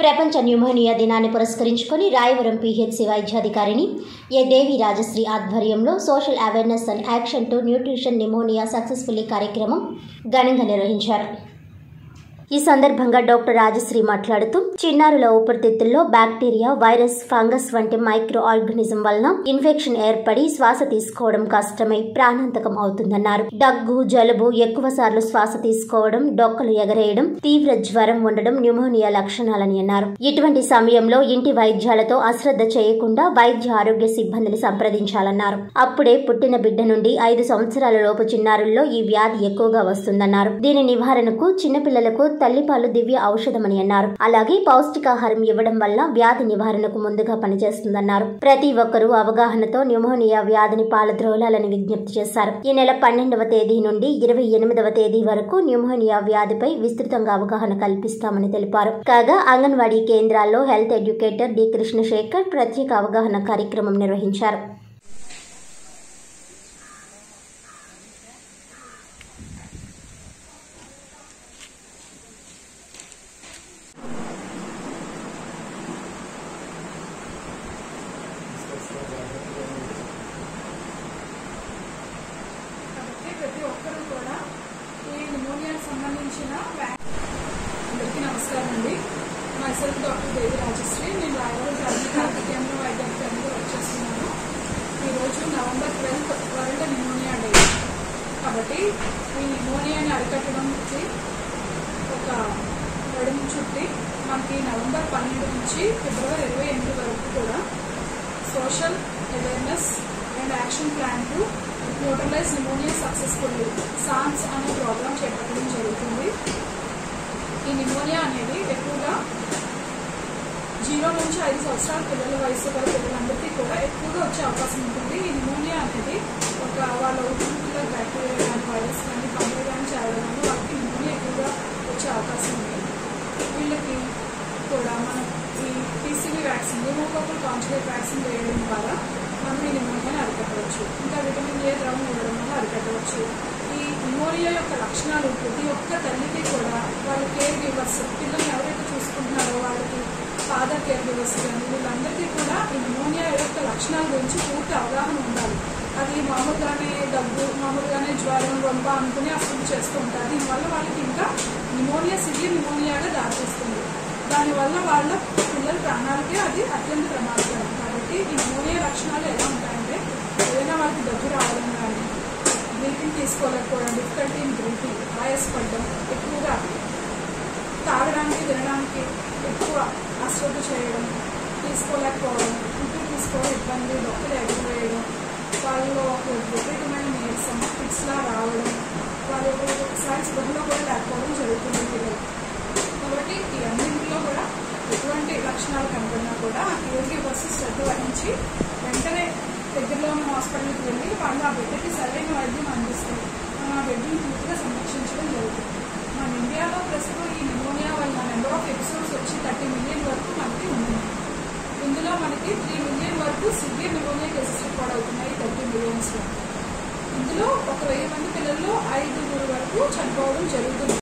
ప్రపంచ న్యూమోనియా దినాన్ని పురస్కరించుకొని రాయవరం పిహెచ్సి వైద్యాధికారిని ఏ దేవి రాజశ్రీ ఆధ్వర్యంలో social awareness and action to nutrition pneumonia successfully కార్యక్రమం ఘనంగా నిర్వహించారు. ఈ సందర్భంగా డాక్టర్ రాజశ్రీ మాట్లాడుతూ చిన్నారుల ఊపిరితిత్తుల్లో బ్యాక్టీరియా వైరస్ ఫంగస్ వంటి మైక్రో ఆర్గానిజం వలన ఇన్ఫెక్షన్ ఏర్పడి శ్వాస తీసుకోవడం కష్టమై ప్రాణాంతకం అవుతుందన్నారు. దగ్గు జలుబు ఎక్కువ సార్లు శ్వాస తీసుకోవడం డొక్కలు ఎగరేయడం తీవ్ర జ్వరం ఉండడం న్యూమోనియా లక్షణాలని అన్నారు. ఇటువంటి సమయంలో ఇంటి వైద్యాలతో అశ్రద్ధ చేయకుండా వైద్య ఆరోగ్య సిబ్బందిని సంప్రదించాలన్నారు. అప్పుడే పుట్టిన బిడ్డ నుండి ఐదు సంవత్సరాల లోపు చిన్నారుల్లో ఈ వ్యాధి ఎక్కువగా వస్తుందన్నారు. దీని నివారణకు చిన్నపిల్లలకు తల్లిపాలు దివ్య ఔషధమని అన్నారు. అలాగే పౌష్టికాహారం ఇవ్వడం వల్ల వ్యాధి నివారణకు ముందుగా పనిచేస్తుందన్నారు. ప్రతి ఒక్కరూ అవగాహనతో న్యూమోనియా వ్యాధిని పాలద్రోలాలని విజ్ఞప్తి చేశారు. ఈ నెల పన్నెండవ తేదీ నుండి ఇరవై ఎనిమిదవ తేదీ వరకు న్యూమోనియా వ్యాధిపై విస్తృతంగా అవగాహన కల్పిస్తామని తెలిపారు. కాగా అంగన్వాడీ కేంద్రాల్లో హెల్త్ ఎడ్యుకేటర్ డి కృష్ణశేఖర్ ప్రత్యేక అవగాహన కార్యక్రమం నిర్వహించారు కాబట్టి ప్రతి ఒక్కరూ కూడా ఈ సంబంధించిన అందరికీ నమస్కారం అండి. మైసెల్ఫ్ డాక్టర్ దేవి రాజశ్రీ నేను రాయవరం ప్రాథమిక ఆరోగ్య కేంద్రం వైద్యాధికారిగా వర్క్ చేస్తున్నాను ఈరోజు November twelfth world pneumonia day. కాబట్టి ఈ న్యూమోనియాని అరికట్టడానికి ఒక నడుము చుట్టి మనకి నవంబర్ పన్నెండు నుంచి ఫిబ్రవరి ఇరవై ఎనిమిది వరకు కూడా social awareness and action plan to neutralise pneumonia successfully SAANS అనే ప్రోగ్రామ్ చేపట్టడం జరుగుతుంది. ఈ నిమోనియా అనేది ఎక్కువగా జీరో నుంచి ఐదు సంవత్సరాల పిల్లల వయసు గల పిల్లలందరికీ కూడా ఎక్కువగా వచ్చే అవకాశం ఉంటుంది. ఈ నిమోనియా అనేది ఒక వాళ్ళ ఊపిరితిత్తుల బ్యాక్టీరియా కానీ వైరస్ కానీ ఫంగల్ కానీ చేరడం వల్ల వాళ్ళకి నిమోనియా ఎక్కువగా వచ్చే అవకాశం ఉంది. వీళ్ళకి కూడా మనం ఈ PCV vaccine pneumococcal conjugate vaccine వేయడం ద్వారా మనం ఇవ్వడం వల్ల అరికట్టవచ్చు. ఇంకా విటమిన్ ఏ ద్రవం ఇవ్వడం వల్ల అరికట్టవచ్చు. ఈ నిమోనియా యొక్క లక్షణాలు ప్రతి ఒక్క తల్లికి కూడా వాళ్ళ కేర్ గివర్స్ పిల్లల్ని ఎవరైతే చూసుకుంటున్నారో వాళ్ళకి ఫాదర్ కేర్ గివర్స్ కానీ వీళ్ళందరికీ కూడా ఈ నిమోనియా యొక్క లక్షణాల గురించి పూర్తి అవగాహన ఉండాలి. అది మామూలుగానే దగ్గు మామూలుగానే జ్వరం రొంబ అనుకుని అసలు చేస్తూ ఉంటారు. దీనివల్ల వాళ్ళకి ఇంకా నిమోనియా సివియర్ నిమోనియాగా దారితీస్తుంది. దానివల్ల వాళ్ళ పిల్లలు ప్రాణాలకి అది అత్యంత ప్రమాదకరం కాబట్టి ఈ నిమోనియా లక్షణాలు ఎలా ఉంటాయంటే ఏదైనా వాళ్ళకి దగ్గు రావడం కానీ బ్రీతింగ్ తీసుకోలేకపోవడం డిఫికల్టీ ఇన్ బ్రీతింగ్ ఆయాసపడడం ఎక్కువగా తాగడానికి తినడానికి ఎక్కువ అశ్రద్ధ చేయడం తీసుకోలేకపోవడం ఊపిరి తీసుకోవడం ఇబ్బంది డొక్కలు ఎగరవేయడం వాళ్ళలో ఒక విపరీతమైన నీరసం ఫిట్స్లా రావడం వాళ్ళు ఒకసారి స్పృహలో కూడా లేకపోవడం జరుగుతుంది పిల్లలు కాబట్టి ఈ అన్నింటిలో కూడా ఎటువంటి లక్షణాలు కనబడినా కూడా ఆ బస్సు శ్రద్ధ వహించి వెంటనే దగ్గరలో ఉన్న హాస్పిటల్ వెళ్ళి వాళ్ళు ఆ బిడ్డకి సరైన వైద్యం అందిస్తారు మనం ఆ బిడ్డని పూర్తిగా సంరక్షించడం జరుగుతుంది మన ఇండియాలో ప్రస్తుతం ఈ నిమోనియా వల్ల నెంబర్ ఆఫ్ ఎపిసోడ్స్ వచ్చి థర్టీ మిలియన్ వరకు మనకి ఉంది ఇందులో మనకి త్రీ మిలియన్ వరకు సివియర్ నిమోనియా కేసెస్ రికార్డ్ అవుతున్నాయి ఇందులో ఒక వెయ్యి మంది పిల్లల్లో ఐదుగురు వరకు చనిపోవడం జరుగుతుంది.